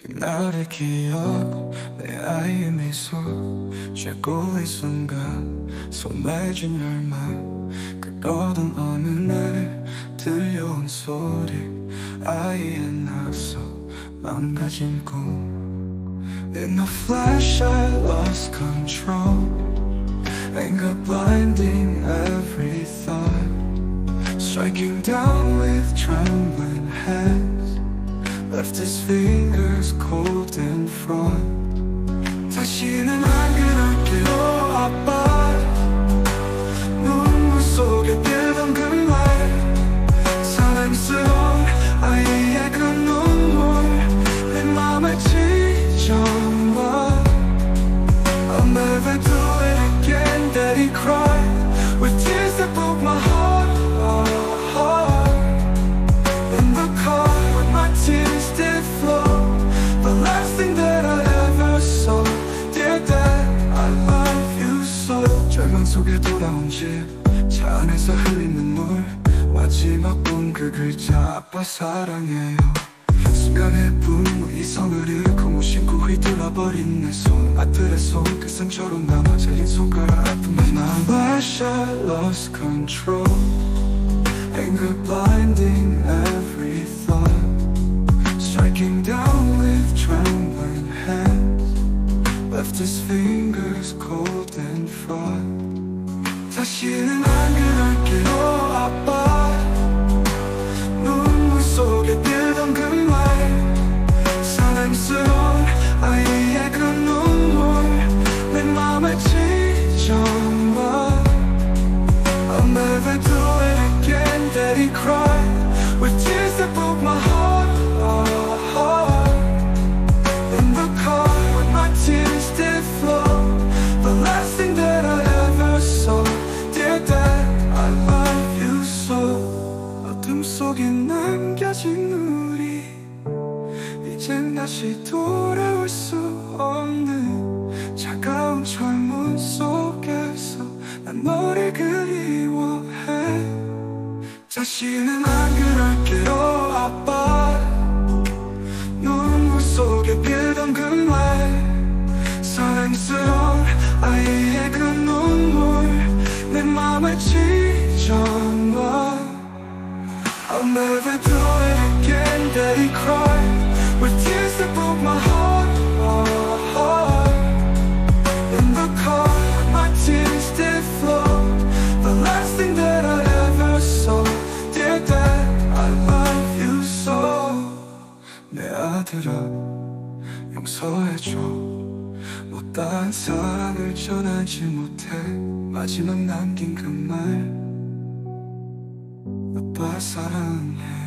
그날의 기억 내 아이의 미소 최고의 순간 손에 쥔 열망 그러던 어느 날 들려온 소리 아이의 나서 망가진 꿈 In a flash I lost control Anger blinding every thought Striking down with trembling hands Left his fingers cold in front 다시는 안 그럴게요 아빠 눈물 속에 빌던 그말 사랑스러운 아이의 그 눈물 내 맘을 지져봐 I'll never do it again Daddy cried 돌아온 집차 안에서 흘린 눈물 마지막 본 그 글자 아빠 사랑해요 순간에 분노 이성을 잃고 무심코 휘둘러버린 내 손 아틀의 손그 상처로 남아 잘린 손가락 아픔에 난 Flash I lost control Anger blinding every thought Striking down with trembling hands Left his fingers cold in front 다시 속에 남겨진 우리. 이젠 다시 돌아올 수 없는 차가운 젊은 속에서 난 너를 그리워해. 다시는 안 그럴게요 아빠. 눈물 속에 빌던 그말 사랑스러운 아이의 그 눈물 내 맘을 I'll never do it again Daddy cried With tears that broke my heart In the car my tears did flow The last thing that I ever saw Dear dad, I love you so 내 아들아 용서해줘 못다한 사랑을 전하지 못해 마지막 남긴 그말 아빠 사랑해